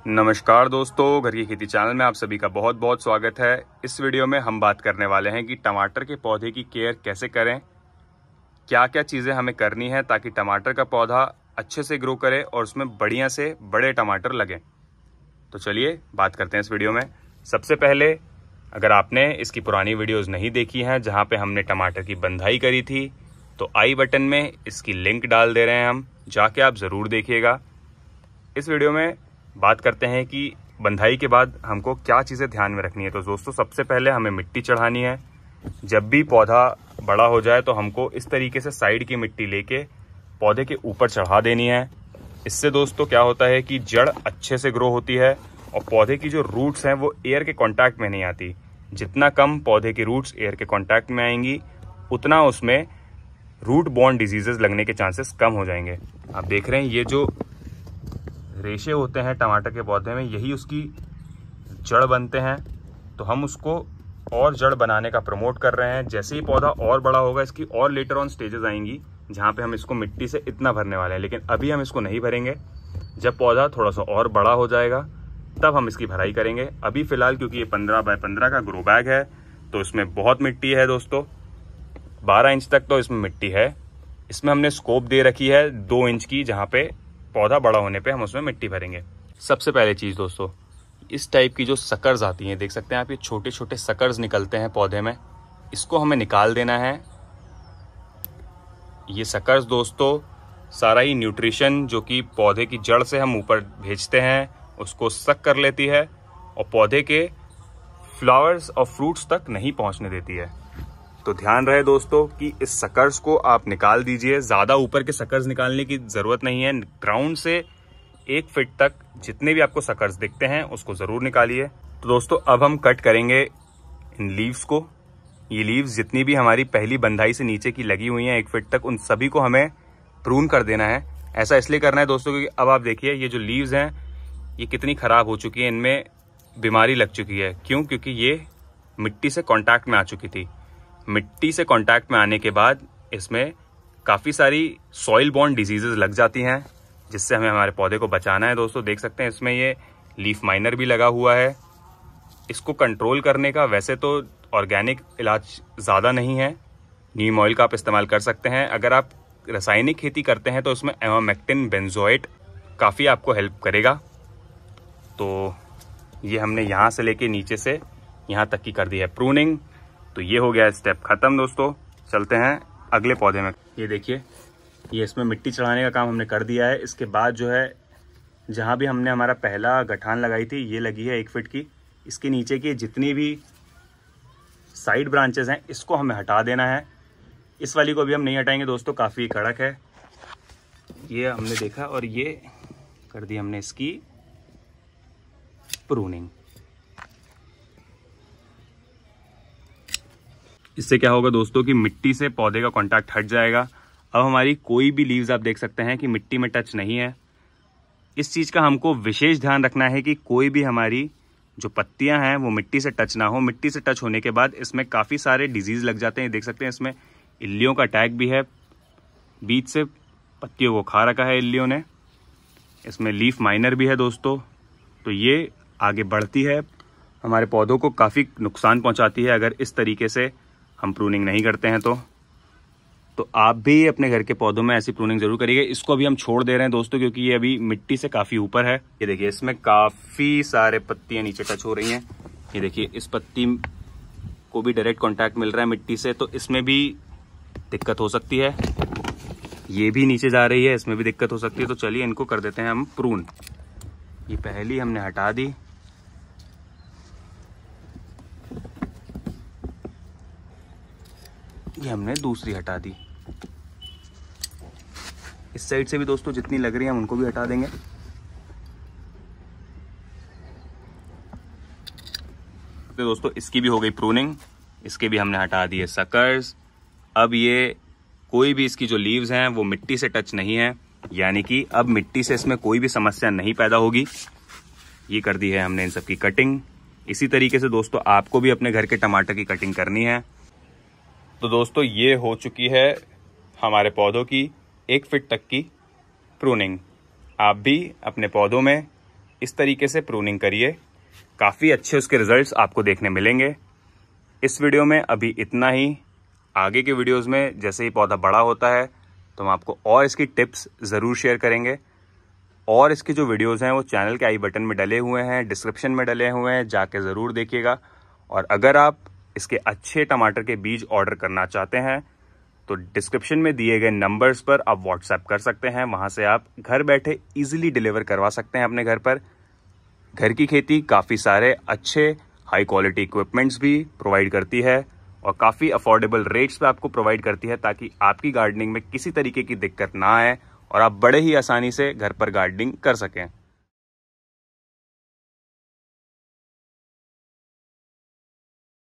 नमस्कार दोस्तों, घर की खेती चैनल में आप सभी का बहुत बहुत स्वागत है। इस वीडियो में हम बात करने वाले हैं कि टमाटर के पौधे की केयर कैसे करें क्या क्या चीज़ें हमें करनी है ताकि टमाटर का पौधा अच्छे से ग्रो करे और उसमें बढ़िया से बड़े टमाटर लगें। तो चलिए, बात करते हैं इस वीडियो में। सबसे पहले, अगर आपने इसकी पुरानी वीडियोस नहीं देखी हैं, जहाँ पे हमने टमाटर की बंधाई करी थी तो आई बटन में इसकी लिंक डाल दे रहे हैं हम, जाके आप ज़रूर देखिएगा। इस वीडियो में बात करते हैं कि बंधाई के बाद हमको क्या चीज़ें ध्यान में रखनी है? तो दोस्तों, सबसे पहले हमें मिट्टी चढ़ानी है। जब भी पौधा बड़ा हो जाए तो हमको इस तरीके से साइड की मिट्टी लेके पौधे के ऊपर चढ़ा देनी है। इससे दोस्तों क्या होता है कि जड़ अच्छे से ग्रो होती है और पौधे की जो रूट्स हैं वो एयर के कांटेक्ट में नहीं आती। जितना कम पौधे की रूट्स एयर के कांटेक्ट में आएँगी, उतना उसमें रूट बॉन्ड डिजीजेस लगने के चांसेस कम हो जाएँगे। आप देख रहे हैं, ये जो रेशे होते हैं टमाटर के पौधे में, यही उसकी जड़ बनते हैं। तो हम उसको और जड़ बनाने का प्रमोट कर रहे हैं। जैसे ही पौधा और बड़ा होगा, इसकी और लेटर ऑन स्टेजेस आएँगी, जहाँ पे हम इसको मिट्टी से इतना भरने वाले हैं। लेकिन अभी हम इसको नहीं भरेंगे। जब पौधा थोड़ा सा और बड़ा हो जाएगा, तब हम इसकी भराई करेंगे। अभी फ़िलहाल, क्योंकि ये पंद्रह बाय पंद्रह का ग्रो बैग है तो इसमें बहुत मिट्टी है दोस्तों। बारह इंच तक तो इसमें मिट्टी है। इसमें हमने स्कोप दे रखी है दो इंच की, जहाँ पे पौधा बड़ा होने पे हम उसमें मिट्टी भरेंगे। सबसे पहले चीज़ दोस्तों, इस टाइप की जो सकर्स आती हैं, देख सकते हैं आप, ये छोटे छोटे सकर्स निकलते हैं पौधे में। इसको हमें निकाल देना है। ये सकर्स दोस्तों, सारा ही न्यूट्रिशन जो कि पौधे की जड़ से हम ऊपर भेजते हैं, उसको सक कर लेती है और पौधे के फ्लावर्स और फ्रूट्स तक नहीं पहुँचने देती है। तो ध्यान रहे दोस्तों कि इस सकर्स को आप निकाल दीजिए। ज़्यादा ऊपर के सकर्स निकालने की ज़रूरत नहीं है। ग्राउंड से एक फिट तक जितने भी आपको सकर्स दिखते हैं, उसको ज़रूर निकालिए। तो दोस्तों, अब हम कट करेंगे इन लीव्स को। ये लीव्स जितनी भी हमारी पहली बंधाई से नीचे की लगी हुई हैं, एक फिट तक, उन सभी को हमें प्रून कर देना है। ऐसा इसलिए करना है दोस्तों क्योंकि अब आप देखिए, ये जो लीव्स हैं, ये कितनी ख़राब हो चुकी है। इनमें बीमारी लग चुकी है। क्यों? क्योंकि ये मिट्टी से कांटेक्ट में आ चुकी थी। मिट्टी से कांटेक्ट में आने के बाद इसमें काफ़ी सारी सॉइल बॉन्ड डिजीजेज लग जाती हैं, जिससे हमें हमारे पौधे को बचाना है दोस्तों। देख सकते हैं, इसमें ये लीफ माइनर भी लगा हुआ है। इसको कंट्रोल करने का वैसे तो ऑर्गेनिक इलाज ज़्यादा नहीं है। नीम ऑयल का आप इस्तेमाल कर सकते हैं। अगर आप रासायनिक खेती करते हैं तो उसमें एमामेक्टिन बेंजोइट काफ़ी आपको हेल्प करेगा। तो ये हमने यहाँ से लेके नीचे से यहाँ तक की कर दी है प्रूनिंग तो ये हो गया स्टेप खत्म दोस्तों। चलते हैं अगले पौधे में। ये देखिए, ये इसमें मिट्टी चढ़ाने का काम हमने कर दिया है। इसके बाद जो है, जहाँ भी हमने हमारा पहला गठान लगाई थी, ये लगी है एक फिट की। इसके नीचे की जितनी भी साइड ब्रांचेस हैं, इसको हमें हटा देना है। इस वाली को भी हम नहीं हटाएँगे दोस्तों, काफ़ी कड़क है। ये हमने देखा और ये कर दी हमने इसकी प्रूनिंग इससे क्या होगा दोस्तों कि मिट्टी से पौधे का कॉन्टैक्ट हट जाएगा। अब हमारी कोई भी लीव्स आप देख सकते हैं कि मिट्टी में टच नहीं है। इस चीज़ का हमको विशेष ध्यान रखना है कि कोई भी हमारी जो पत्तियाँ हैं, वो मिट्टी से टच ना हो। मिट्टी से टच होने के बाद इसमें काफ़ी सारे डिज़ीज़ लग जाते हैं। देख सकते हैं इसमें इल्लियों का अटैक भी है। बीच से पत्तियों को खा रखा है इल्लियों ने। इसमें लीफ माइनर भी है दोस्तों। तो ये आगे बढ़ती है। हमारे पौधों को काफ़ी नुकसान पहुंचाती है अगर इस तरीके से हम प्रूनिंग नहीं करते हैं तो। तो आप भी अपने घर के पौधों में ऐसी प्रूनिंग ज़रूर करिएगा इसको अभी हम छोड़ दे रहे हैं दोस्तों, क्योंकि ये अभी मिट्टी से काफ़ी ऊपर है। ये देखिए, इसमें काफ़ी सारे पत्तियाँ नीचे टच हो रही हैं। ये देखिए, इस पत्ती को भी डायरेक्ट कॉन्टैक्ट मिल रहा है मिट्टी से तो इसमें भी दिक्कत हो सकती है। ये भी नीचे जा रही है, इसमें भी दिक्कत हो सकती है। तो चलिए, इनको कर देते हैं हम प्रून ये पहली हमने हटा दी। ये हमने दूसरी हटा दी। इस साइड से भी दोस्तों जितनी लग रही है हम उनको भी हटा देंगे। तो दोस्तों, इसकी भी हो गई प्रूनिंग इसके भी हमने हटा दिए सकर्स अब ये कोई भी इसकी जो लीव्स हैं, वो मिट्टी से टच नहीं है। यानी कि अब मिट्टी से इसमें कोई भी समस्या नहीं पैदा होगी। ये कर दी है हमने इन सब की कटिंग इसी तरीके से दोस्तों, आपको भी अपने घर के टमाटर की कटिंग करनी है। तो दोस्तों, ये हो चुकी है हमारे पौधों की एक फिट तक की प्रूनिंग आप भी अपने पौधों में इस तरीके से प्रूनिंग करिए। काफ़ी अच्छे उसके रिजल्ट्स आपको देखने मिलेंगे। इस वीडियो में अभी इतना ही। आगे के वीडियोस में जैसे ही पौधा बड़ा होता है तो हम आपको और इसकी टिप्स ज़रूर शेयर करेंगे। और इसके जो वीडियोस हैं, वो चैनल के आई बटन में डले हुए हैं डिस्क्रिप्शन में डले हुए हैं, जाके ज़रूर देखिएगा। और अगर आप इसके अच्छे टमाटर के बीज ऑर्डर करना चाहते हैं तो डिस्क्रिप्शन में दिए गए नंबर्स पर आप व्हाट्सएप कर सकते हैं। वहाँ से आप घर बैठे इजीली डिलीवर करवा सकते हैं अपने घर पर। घर की खेती काफ़ी सारे अच्छे हाई क्वालिटी इक्विपमेंट्स भी प्रोवाइड करती है और काफ़ी अफोर्डेबल रेट्स पे आपको प्रोवाइड करती है ताकि आपकी गार्डनिंग में किसी तरीके की दिक्कत ना आए और आप बड़े ही आसानी से घर पर गार्डनिंग कर सकें।